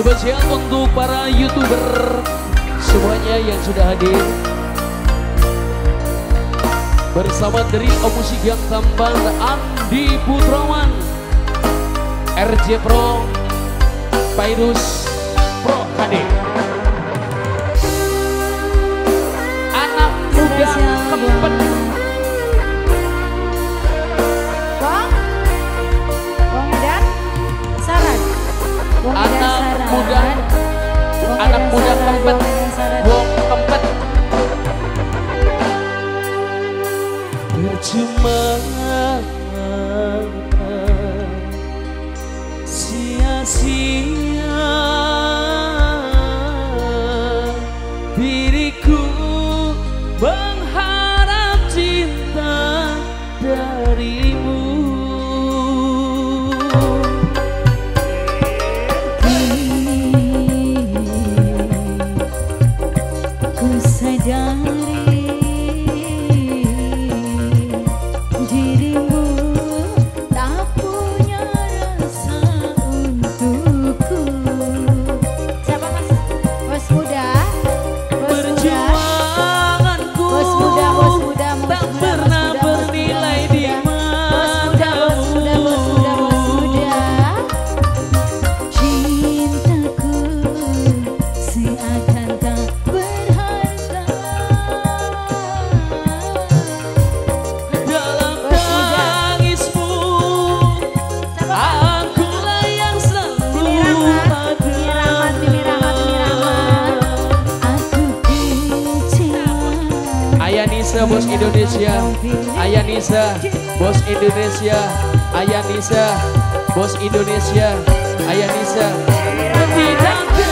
Spesial untuk para youtuber semuanya yang sudah hadir. Bersama dari Musik yang tambang Andi Putrawan RJ Pro Pairus Pro hadir. Anak muda kempet Percuma Sia-sia Diriku Mengharap cinta Darimu. Ku sadari Nisa bos Indonesia. Ayah Nisa bos Indonesia. Ayah Nisa bos Indonesia. Ayah Nisa. Cinta ku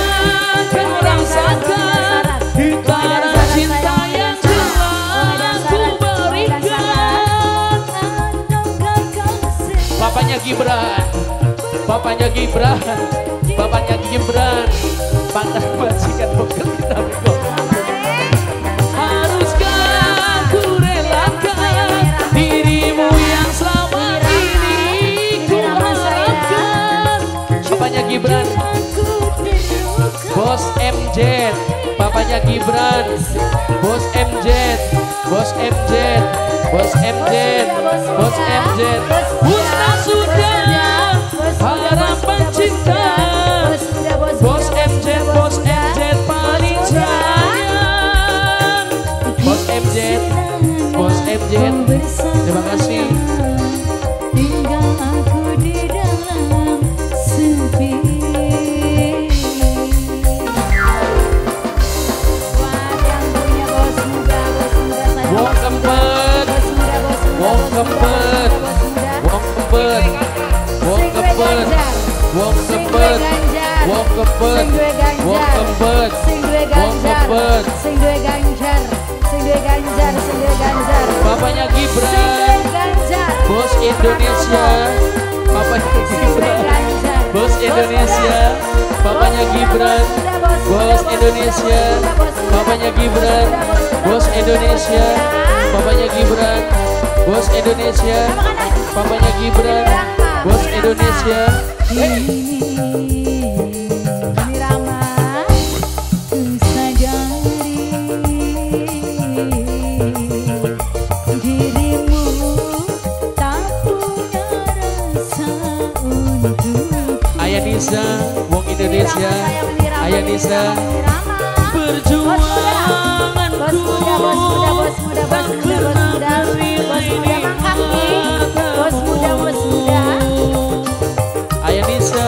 berikan Bapaknya Gibran. Bapaknya Gibran. Bapaknya Gibran. Pantas majikan vokal kita MJ Bapaknya Gibran Bos MJ Bos MJ Bos MJ Bos MJ Musnah sudah harapan cinta Bos MJ Bos MJ paling sayang Bos MJ Bos MJ Terima kasih Sing duwe ganjar. Sing duwe ganjar, sing duwe ganjar. Bapaknya Sing Gibran duwe ganjar. Bos Indonesia. Bapaknya Sing Gibran. Bos Indonesia. Bapaknya Gibran. Bos Indonesia. Bapaknya Gibran. Bos Indonesia. Bapaknya Gibran. Bos Indonesia. Bapaknya Gibran. Bos Indonesia. Ini muda, bos muda mangkak nih, bos muda, bos muda. Ayah Nisa.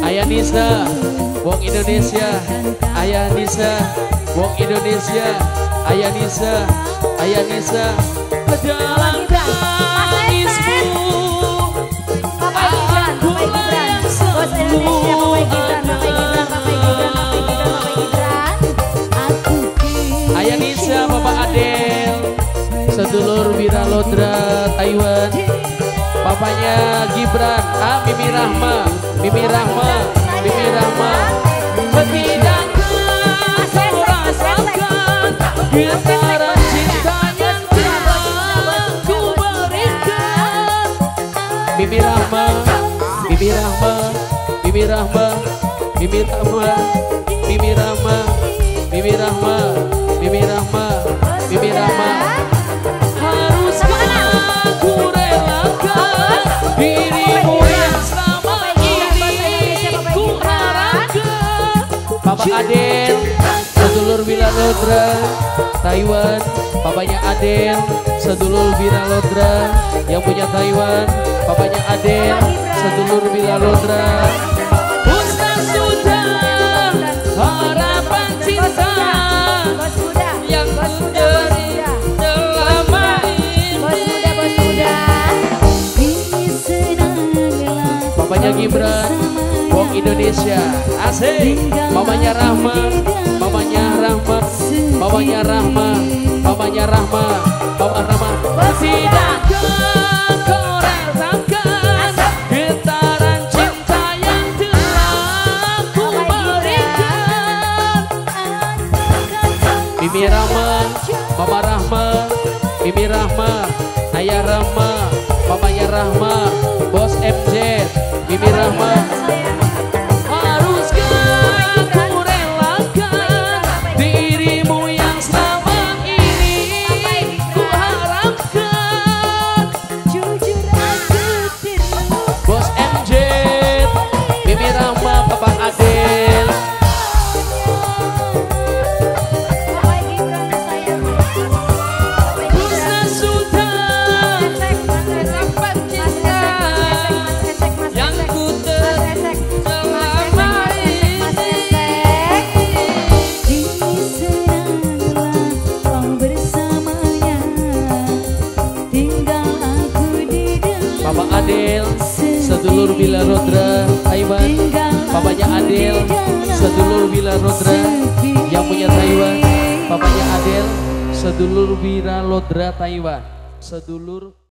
Ayah Nisa. Wong Indonesia. Ayah Nisa. Wong Indonesia. Ayah Nisa. Ayah Nisa. Dalam Papanya Gibran Ah Mimi Rahma Mimi Rahma Mimi Rahma Mimi Rahma Mimi Rahma Mimi Rahma, Mimi Rahma, Mimi Rahma, Mimi Rahma, Mimi Rahma, Mimi Rahma. Adel, sedulur Bila Lodra, Taiwan. Papanya Adel, sedulur Bila Lodra yang punya Taiwan. Papanya Adel, sedulur Bila Lodra Ustaz sudah harapan cinta yang muda. Papanya Gibran, Indonesia, asik. Mamanya Rahma, mamanya Rahma, mamanya Rahma, mamanya Rahma, mama Rahma. Tidakkah kau rasakan getaran cinta yang telah ku berikan? Mimi Rahma, Mama Rahma, Mimi Rahma, Ayah Rahma, Mamanya Rahma, Bos MJ, Mimi Rahma. Papa Adel, sedulur Bila Rodra, Taiwan. Papanya Adel, sedulur Bila Rodra yang punya Taiwan. Papanya Adel, sedulur Bila Rodra, Taiwan. Sedulur